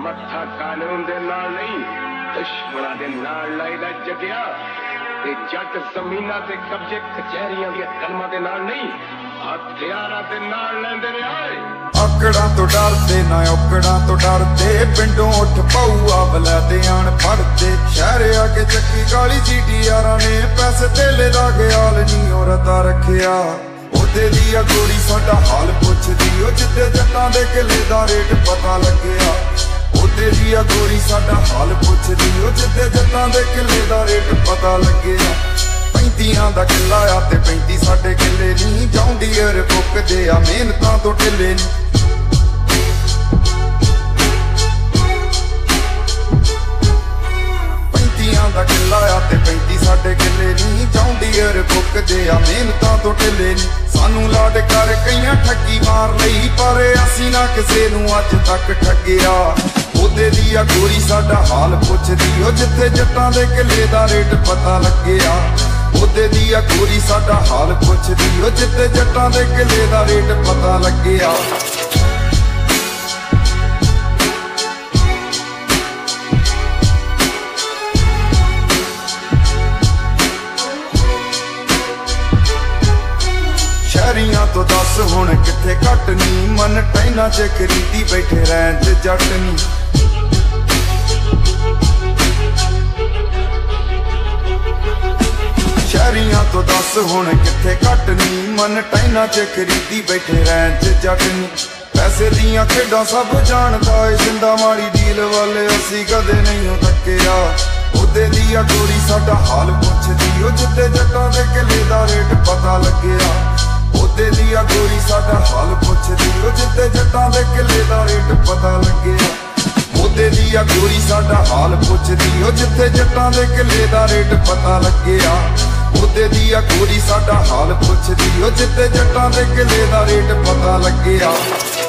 ਮੱਥਾ ਕਾਨੂੰਨ ਦੇ ਨਾਲ ਨਹੀਂ, ਦੁਸ਼ਮਣਾਂ ਦੇ ਨਾਲ ਲਾਈਦਾ ਜਗਿਆ। ਤੇ ਜੱਟ ਜ਼ਮੀਨਾਂ ਤੇ ਕਬਜ਼ੇ ਕਚਹਿਰੀਆਂ ਦੀਆਂ ਕਲਮਾਂ ਦੇ ਨਾਲ ਨਹੀਂ, ਹਥਿਆਰਾਂ ਦੇ ਨਾਲ ਲੈਂਦੇ ਨੇ ਆਕੜਾਂ ਤੋਂ ਡਰਦੇ ਨਾ, ਔਕੜਾਂ ਤੋਂ ਡਰਦੇ। ਪਿੰਡੋਂ ਉੱਠ ਪਊਆ ਬਲੈਦੇ ਆਣ ਫੜਦੇ। ਸ਼ਹਿਰ ਆ ਕੇ ਚੱਕੀ ਗਾਲੀ ਚੀਟੀ ਯਾਰਾਂ ਨੇ ਪੈਸੇ ਤੇਲੇ ਦਾ ਗਿਆਲ ਨਹੀਂ ਔਰਤਾ ਰੱਖਿਆ। ਉਹਦੇ ਦੀ ਆ ਗੋਰੀ ਸਾਡਾ ਹਾਲ ਪੁੱਛਦੀ, ਉਹ ਜਿੱਤੇ ਜੱਟਾਂ ਦੇ ਕਿਲੇ ਦਾ ਰੇਟ ਪਤਾ ਲੱਗਿਆ। ਉਹਦੇ ਦੀ ਆ ਗੋਰੀ ਸਾਡਾ ਹਾਲ ਪੁੱਛਦੀ ਉਹ ਜਿੱਤੇ ਜੱਟਾਂ ਦੇ ਕਿਲੇ ਦਾ ਰੇਟ ਪਤਾ ਲੱਗਿਆ। ਪੈਂਤੀਆਂ ਦਾ ਕਿੱਲਾ ਆ ਤੇ ਪੈਂਤੀ ਸਾਡੇ ਕਿੱਲੇ ਨਹੀਂ। ਜੌਂਡੀਅਰ ਫੁੱਕਦੇ ਆ, ਮਿਹਨਤਾਂ ਤੋਂ ਢਿੱਲੇ ਨਹੀਂ। ਦਾ ਕਿੱਲਾ ਆ ਤੇ ਪੈਂਤੀ ਸਾਡੇ ਕਿੱਲੇ ਨਹੀਂ। ਜੌਂਡੀਅਰ ਫੁੱਕਦੇ ਆ, ਮਿਹਨਤਾਂ ਤੋਂ ਢਿੱਲੇ ਨਹੀਂ। ਸਾਨੂੰ ਲਾਡ ਕਰ ਕਈਆਂ ਠੱਗੀ ਮਾਰ ਲਈ, ਪਰ ਅਸੀਂ ਨਾ ਕਿਸੇ ਨੂੰ ਅੱਜ ਤੱਕ ਠੱਗਿਆ। ਉਹਦੇ ਦੀ ਆ ਗੋਰੀ ਸਾਡਾ ਹਾਲ ਪੁੱਛਦੀ ਉਹ ਜਿੱਥੇ ਜੱਟਾਂ ਦੇ ਕਿਲੇ ਦਾ ਰੇਟ ਪਤਾ ਲੱਗਿਆ। ਉਹਦੇ ਦੀ ਆ ਗੋਰੀ ਸਾਡਾ ਹਾਲ ਪੁੱਛਦੀ ਉਹ ਜਿੱਥੇ ਜੱਟਾਂ ਦੇ ਕਿੱਲੇ ਦਾ ਰੇਟ ਪਤਾ ਲੱਗਿਆ। ਸ਼ਹਿਰੀਆਂ ਤੋਂ ਦੱਸ ਹੁਣ ਕਿੱਥੇ ਘਟ ਨੀ ਮਨ ਟੈਨਾ ਚ ਖਰੀਦੀ ਬੈਠੇ ਰਹਿਣ ਤੇ ਜੱਟ ਨੀ ਤੋਂ ਦੱਸ ਹੁਣ ਕਿੱਥੇ ਘਟ ਮਨ ਟੈਨਾ ਚ ਖਰੀਦੀ ਬੈਠੇ ਰਹਿਣ ਤੇ ਜੱਟ ਪੈਸੇ ਦੀਆਂ ਖੇਡਾਂ ਸਭ ਜਾਣਦਾ ਏ, ਜਿੰਦਾ ਮਾੜੀ ਡੀਲ ਵਾਲੇ ਅਸੀਂ ਕਦੇ ਨਹੀਂ ਤੱਕਿਆ। ਉਹਦੇ ਦੀ ਆ ਗੋਰੀ ਸਾਡਾ ਹਾਲ ਪੁੱਛਦੀ, ਉਹ ਜਿੱਤੇ ਜੱਟਾਂ ਦੇ ਕਿਲੇ ਦਾ ਰੇਟ ਪਤਾ ਲੱਗਿਆ। ਉਹਦੇ ਦੀ ਆ ਗੋਰੀ ਸਾਡਾ ਹਾਲ ਪੁੱਛਦੀ, ਉਹ ਜਿੱਤੇ ਜੱਟਾਂ ਦੇ ਕਿਲੇ ਦਾ ਰੇਟ ਪਤਾ ਲੱਗਿਆ। ਉਹਦੇ ਦੀ ਆ ਗੋਰੀ ਸਾਡਾ ਹਾਲ ਪੁੱਛਦੀ, ਉਹ ਜਿੱਥੇ ਜੱਟਾਂ ਦੇ ਕਿਲੇ ਦਾ ਰੇਟ ਪਤਾ ਲੱਗਿਆ। ਉਹਦੇ ਦੀ ਆ ਗੋਰੀ, ਸਾਡਾ ਹਾਲ ਪੁੱਛਦੀ ਉਹ ਜਿੱਥੇ ਜੱਟਾਂ ਦੇ ਕਿਲੇ ਦਾ ਰੇਟ ਪਤਾ ਲੱਗਿਆ। ਆਪਣੀ